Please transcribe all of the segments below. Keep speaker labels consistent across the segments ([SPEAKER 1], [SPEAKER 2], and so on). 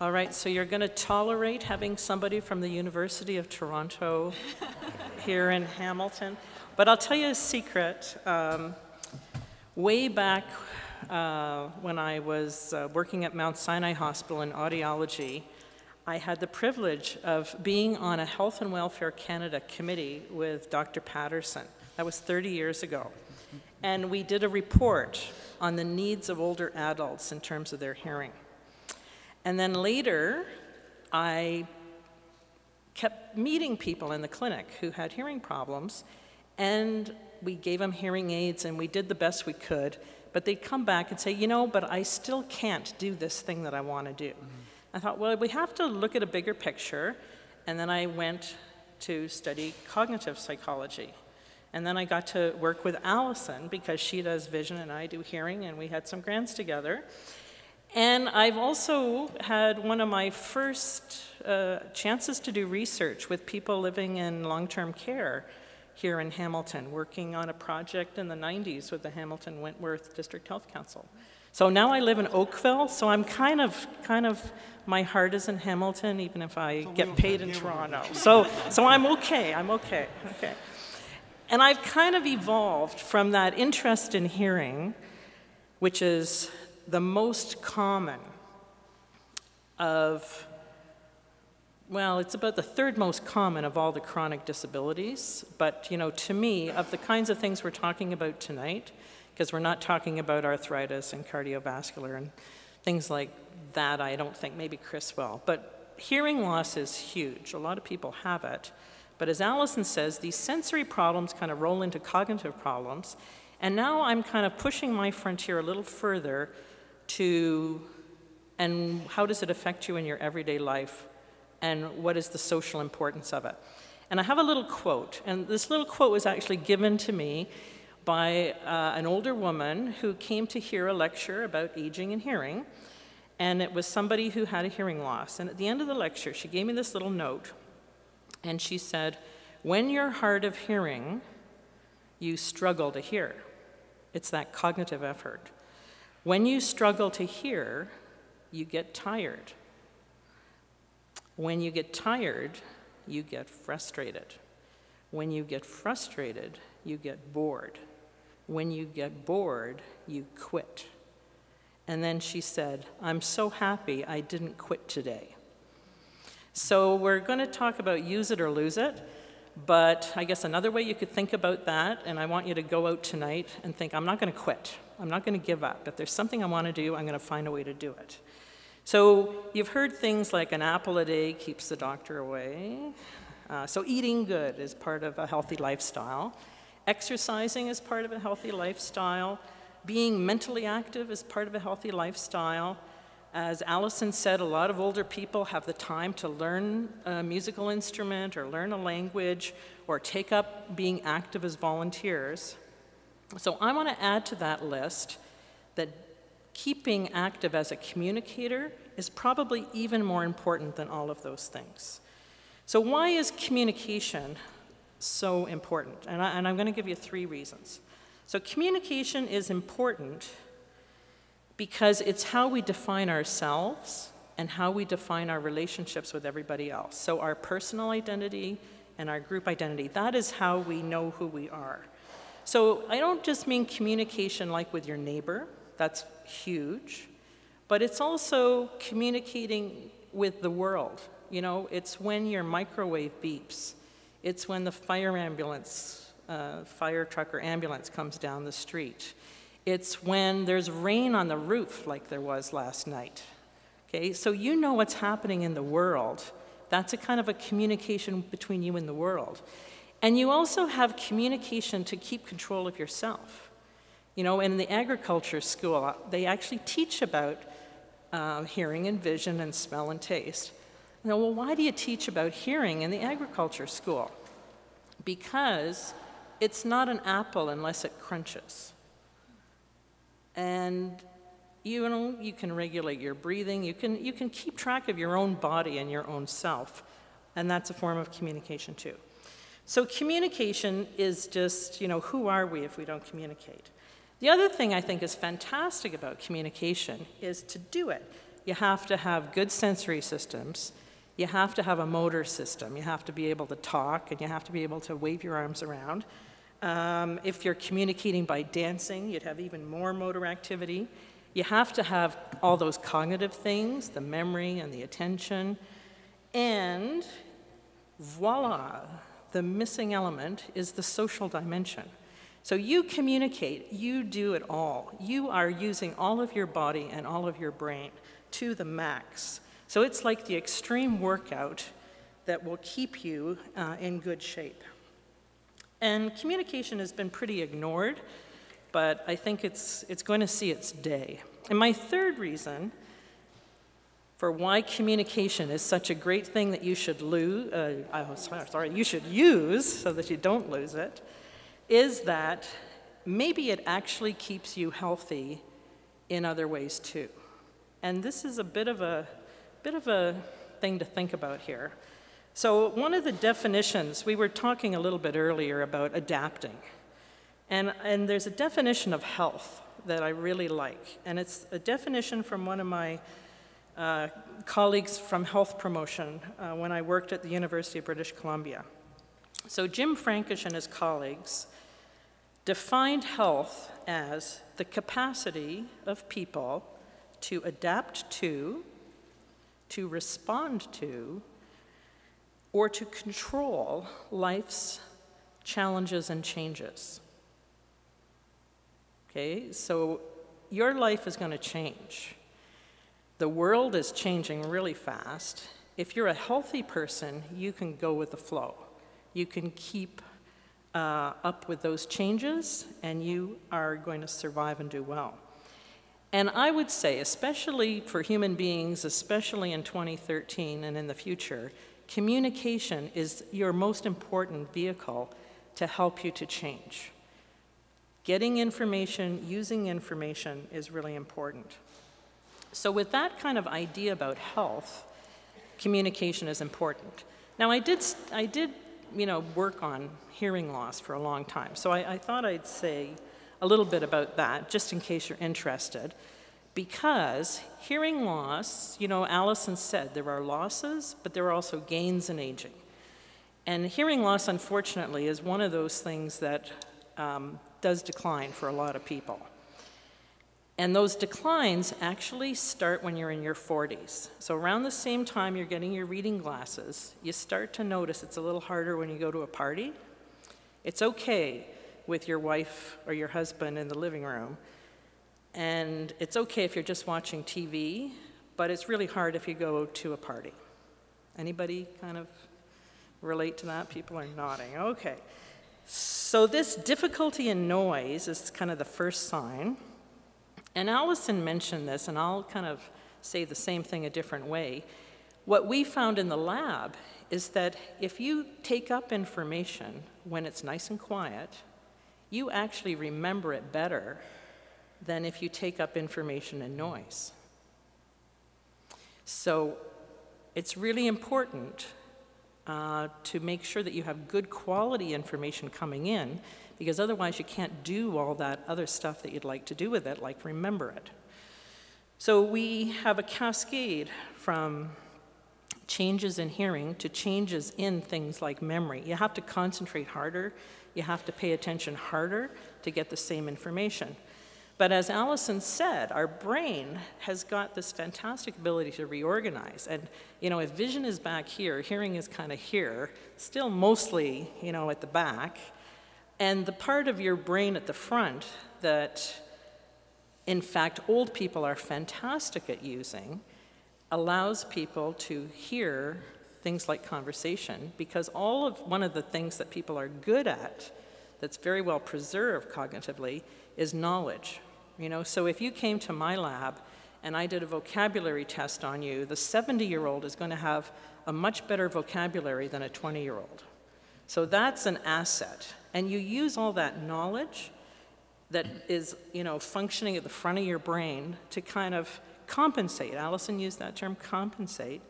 [SPEAKER 1] All right, so you're going to tolerate having somebody from the University of Toronto here in Hamilton. But I'll tell you a secret. Um, way back uh, when I was uh, working at Mount Sinai Hospital in audiology, I had the privilege of being on a Health and Welfare Canada committee with Dr. Patterson. That was 30 years ago. And we did a report on the needs of older adults in terms of their hearing. And then later, I kept meeting people in the clinic who had hearing problems, and we gave them hearing aids and we did the best we could. But they'd come back and say, you know, but I still can't do this thing that I want to do. Mm-hmm. I thought, well, we have to look at a bigger picture. And then I went to study cognitive psychology. And then I got to work with Allison because she does vision and I do hearing, and we had some grants together. And I've also had one of my first uh, chances to do research with people living in long term care here in Hamilton, working on a project in the 90s with the Hamilton Wentworth District Health Council. So now I live in Oakville, so I'm kind of, kind of, my heart is in Hamilton, even if I so get paid in Toronto. So, so I'm okay, I'm okay, okay. And I've kind of evolved from that interest in hearing, which is the most common of, well, it's about the third most common of all the chronic disabilities. But, you know, to me, of the kinds of things we're talking about tonight, because we're not talking about arthritis and cardiovascular and things like that, I don't think, maybe Chris will. But hearing loss is huge. A lot of people have it. But as Allison says, these sensory problems kind of roll into cognitive problems. And now I'm kind of pushing my frontier a little further to, and how does it affect you in your everyday life? And what is the social importance of it? And I have a little quote, and this little quote was actually given to me by uh, an older woman who came to hear a lecture about aging and hearing. And it was somebody who had a hearing loss. And at the end of the lecture, she gave me this little note. And she said, When you're hard of hearing, you struggle to hear. It's that cognitive effort. When you struggle to hear, you get tired. When you get tired, you get frustrated. When you get frustrated, you get bored. When you get bored, you quit. And then she said, I'm so happy I didn't quit today. So we're going to talk about use it or lose it. But I guess another way you could think about that, and I want you to go out tonight and think, I'm not going to quit. I'm not going to give up. If there's something I want to do, I'm going to find a way to do it. So you've heard things like an apple a day keeps the doctor away. Uh, so eating good is part of a healthy lifestyle. Exercising is part of a healthy lifestyle. Being mentally active is part of a healthy lifestyle. As Allison said, a lot of older people have the time to learn a musical instrument or learn a language or take up being active as volunteers. So I want to add to that list that keeping active as a communicator is probably even more important than all of those things. So why is communication so important? And, I, am going to give you three reasons. So communication is important because it's how we define ourselves and how we define our relationships with everybody else. So our personal identity and our group identity, that is how we know who we are. So I don't just mean communication like with your neighbor, that's huge, but it's also communicating with the world. You know, it's when your microwave beeps, it's when the fire ambulance, uh, fire truck or ambulance comes down the street. It's when there's rain on the roof like there was last night. Okay, so you know what's happening in the world. That's a kind of a communication between you and the world. And you also have communication to keep control of yourself. You know, in the agriculture school, they actually teach about uh, hearing and vision and smell and taste. You know, well, why do you teach about hearing in the agriculture school? Because it's not an apple unless it crunches. And you know, you can regulate your breathing, you can, you can keep track of your own body and your own self, and that's a form of communication too. So communication is just, you know, who are we if we don't communicate? The other thing I think is fantastic about communication is to do it. you have to have good sensory systems, you have to have a motor system, you have to be able to talk, and you have to be able to wave your arms around. Um, if you're communicating by dancing, you'd have even more motor activity. You have to have all those cognitive things, the memory and the attention. And voila, the missing element is the social dimension. So you communicate, you do it all. You are using all of your body and all of your brain to the max. So it's like the extreme workout that will keep you uh, in good shape. And communication has been pretty ignored, but I think it's, it's going to see its day. And my third reason for why communication is such a great thing that you should lose, uh, oh, sorry, you should use so that you don't lose it, is that maybe it actually keeps you healthy in other ways too. And this is a bit of a bit of a thing to think about here. So one of the definitions, we were talking a little bit earlier about adapting. And, and there's a definition of health that I really like. And it's a definition from one of my uh, colleagues from health promotion uh, when I worked at the University of British Columbia. So Jim Frankish and his colleagues defined health as the capacity of people to adapt to, to respond to, or to control life's challenges and changes. Okay, so your life is going to change. The world is changing really fast. If you're a healthy person, you can go with the flow. You can keep uh, up with those changes, and you are going to survive and do well. And I would say, especially for human beings, especially in 2013 and in the future, communication is your most important vehicle to help you to change. Getting information, using information is really important. So with that kind of idea about health, communication is important. Now I did, I did you know, work on hearing loss for a long time, so I, I thought I'd say a little bit about that, just in case you're interested. Because hearing loss, you know, Allison said there are losses, but there are also gains in aging. And hearing loss, unfortunately, is one of those things that um, does decline for a lot of people. And those declines actually start when you're in your 40s. So around the same time you're getting your reading glasses, you start to notice it's a little harder when you go to a party. It's okay with your wife or your husband in the living room. And it's okay if you're just watching TV, but it's really hard if you go to a party. Anybody kind of relate to that? People are nodding. Okay. So this difficulty in noise is kind of the first sign. And Allison mentioned this, and I'll kind of say the same thing a different way. What we found in the lab is that if you take up information when it's nice and quiet, you actually remember it better than if you take up information in noise. So it's really important uh, to make sure that you have good quality information coming in because otherwise you can't do all that other stuff that you'd like to do with it, like remember it. So we have a cascade from changes in hearing to changes in things like memory. You have to concentrate harder, you have to pay attention harder to get the same information. But as Allison said, our brain has got this fantastic ability to reorganize. And, you know, if vision is back here, hearing is kind of here, still mostly, you know, at the back. And the part of your brain at the front that, in fact, old people are fantastic at using allows people to hear things like conversation because all of one of the things that people are good at that's very well preserved cognitively is knowledge you know so if you came to my lab and i did a vocabulary test on you the 70 year old is going to have a much better vocabulary than a 20 year old so that's an asset and you use all that knowledge that is, you know, functioning at the front of your brain to kind of compensate. Allison used that term, compensate,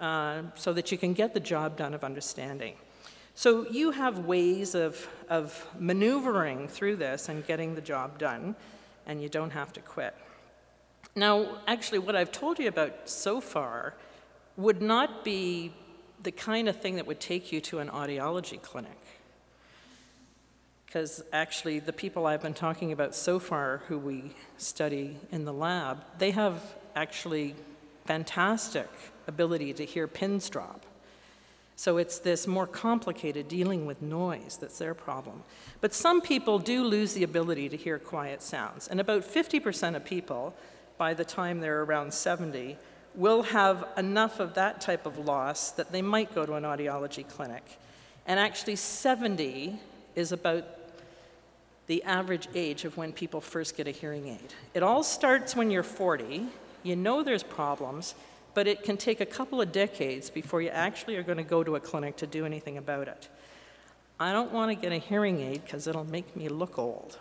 [SPEAKER 1] uh, so that you can get the job done of understanding. So you have ways of, of maneuvering through this and getting the job done, and you don't have to quit. Now, actually, what I've told you about so far would not be the kind of thing that would take you to an audiology clinic. Because actually, the people I've been talking about so far who we study in the lab, they have actually fantastic ability to hear pins drop. So it's this more complicated dealing with noise that's their problem. But some people do lose the ability to hear quiet sounds. And about 50% of people, by the time they're around 70, will have enough of that type of loss that they might go to an audiology clinic. And actually, 70 is about the average age of when people first get a hearing aid. It all starts when you're 40. You know there's problems, but it can take a couple of decades before you actually are going to go to a clinic to do anything about it. I don't want to get a hearing aid because it'll make me look old.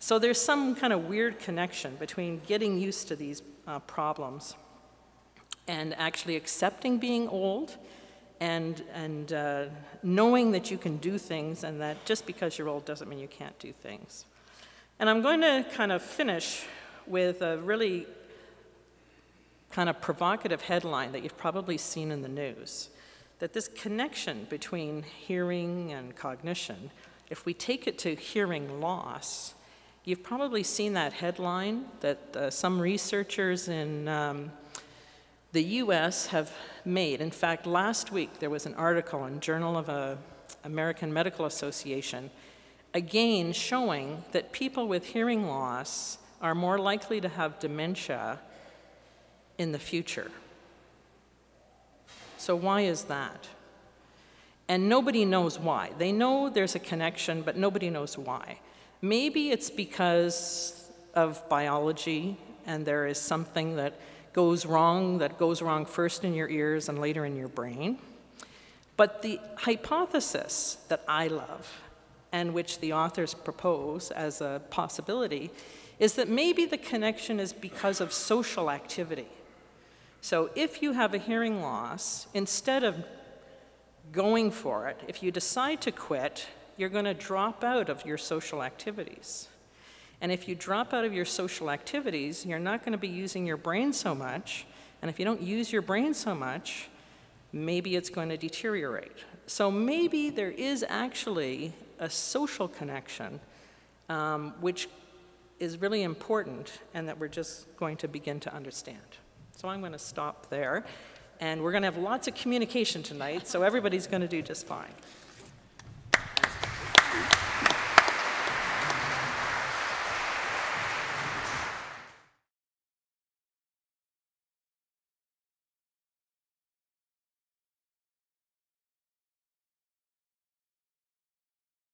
[SPEAKER 1] So there's some kind of weird connection between getting used to these uh, problems and actually accepting being old and, and uh, knowing that you can do things and that just because you're old doesn't mean you can't do things. And I'm going to kind of finish with a really kind of provocative headline that you've probably seen in the news that this connection between hearing and cognition, if we take it to hearing loss, you've probably seen that headline that uh, some researchers in um, the US have made. In fact, last week there was an article in Journal of uh, American Medical Association, again showing that people with hearing loss are more likely to have dementia in the future. So, why is that? And nobody knows why. They know there's a connection, but nobody knows why. Maybe it's because of biology and there is something that goes wrong, that goes wrong first in your ears and later in your brain. But the hypothesis that I love, and which the authors propose as a possibility, is that maybe the connection is because of social activity. So if you have a hearing loss, instead of going for it, if you decide to quit, you're going to drop out of your social activities. And if you drop out of your social activities, you're not going to be using your brain so much. And if you don't use your brain so much, maybe it's going to deteriorate. So maybe there is actually a social connection um, which is really important and that we're just going to begin to understand. So I'm going to stop there. And we're going to have lots of communication tonight, so everybody's going to do just fine.